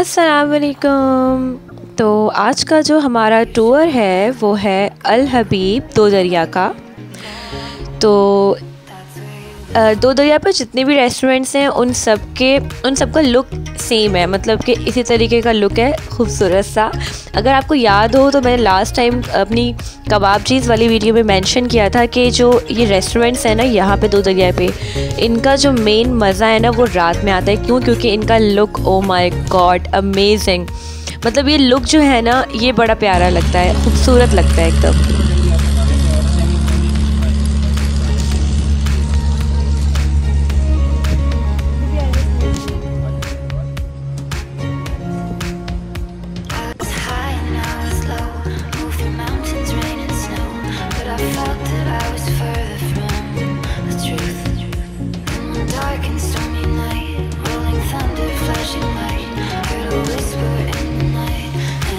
असलकुम तो आज का जो हमारा टूर है, वो है अल हबीब दो दरिया का। तो दो दरिया पर जितने भी रेस्टोरेंट्स हैं, उन सब के उन सब का लुक सेम है। मतलब कि इसी तरीके का लुक है, खूबसूरत सा। अगर आपको याद हो तो मैंने लास्ट टाइम अपनी कबाब चीज़ वाली वीडियो में मेंशन किया था कि जो ये रेस्टोरेंट्स हैं ना, यहाँ पे दो दरिया पे, इनका जो मेन मज़ा है ना, वो रात में आता है। क्यों? क्योंकि इनका look oh my god amazing मतलब ये लुक जो है ना, ये बड़ा प्यारा लगता है, खूबसूरत लगता है एकदम।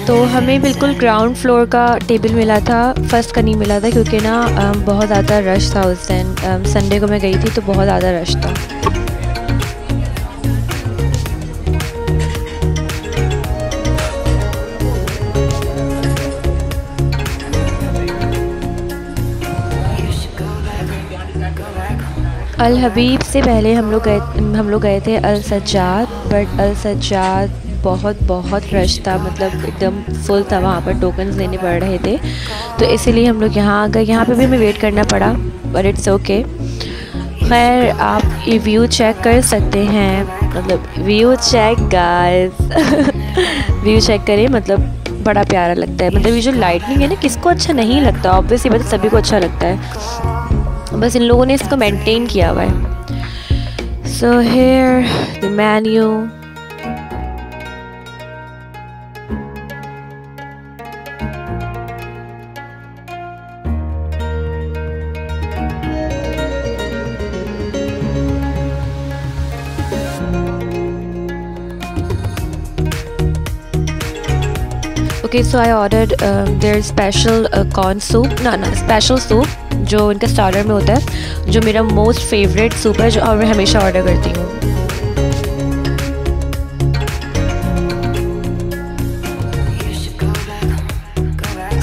तो हमें बिल्कुल ग्राउंड फ्लोर का टेबल मिला था फ़र्स्ट का नहीं मिला था क्योंकि ना बहुत ज़्यादा रश था उस दिन। संडे को मैं गई थी तो बहुत ज़्यादा रश था। अल हबीब से पहले हम लोग गए, हम लोग गए थे Al Sajjad but Al Sajjad बहुत बहुत रश था मतलब एकदम फुल था, वहाँ पर टोकन्स लेने पड़ रहे थे। तो इसीलिए हम लोग यहाँ आ गए। यहाँ पर भी हमें वेट करना पड़ा बट इट्स ओके खैर, आप व्यू चेक कर सकते हैं। मतलब view check guys view check करें मतलब बड़ा प्यारा लगता है। मतलब ये जो लाइटनिंग है ना, किसको अच्छा नहीं लगता ऑब्वियसली मतलब सभी को अच्छा लगता है। बस इन लोगों ने इसको मेंटेन किया हुआ है so here the menu okay so I ordered um, their special uh, corn soup ना ना special soup जो इनका स्टार्टर में होता है, जो मेरा मोस्ट फेवरेट सूप है, जो और मैं हमेशा ऑर्डर करती हूँ।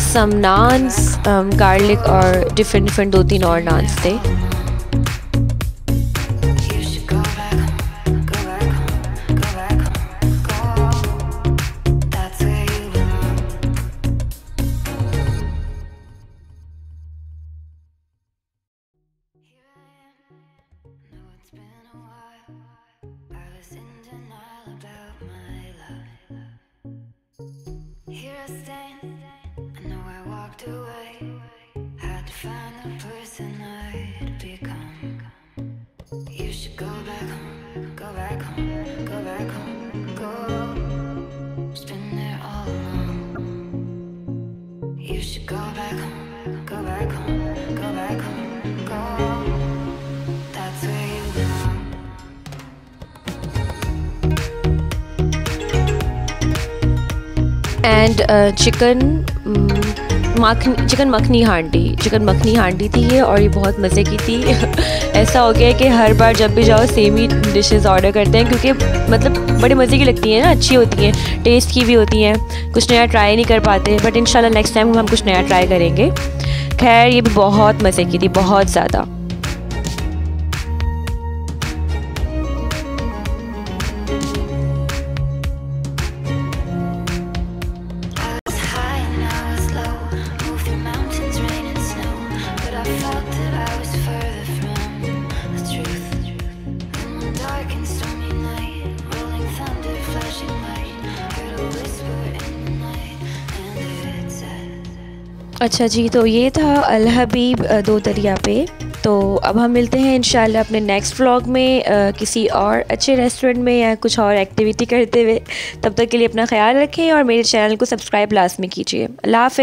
सम नान्स गार्लिक और डिफरेंट डिफरेंट दो तीन और नान्स थे। Here I stand, I know I walked away. And chicken makhani chicken makhani handi chicken makhani हांडी थी ये और ये बहुत मज़े की थी ऐसा हो गया कि हर बार जब भी जाओ सेम ही डिशेस ऑर्डर करते हैं क्योंकि मतलब बड़े मज़े की लगती हैं ना अच्छी होती हैं टेस्ट की भी होती हैं कुछ नया ट्राई नहीं कर पाते बट इन नेक्स्ट टाइम हम कुछ नया ट्राई करेंगे खैर ये भी बहुत मज़े की थी बहुत ज़्यादा अच्छा जी तो ये था अल हबीब दो दरिया पे। तो अब हम मिलते हैं इंशाल्लाह अपने नेक्स्ट व्लॉग में आ, किसी और अच्छे रेस्टोरेंट में या कुछ और एक्टिविटी करते हुए। तब तक के लिए अपना ख्याल रखें और मेरे चैनल को सब्सक्राइब लास्ट में कीजिए। अल्लाह हाफ़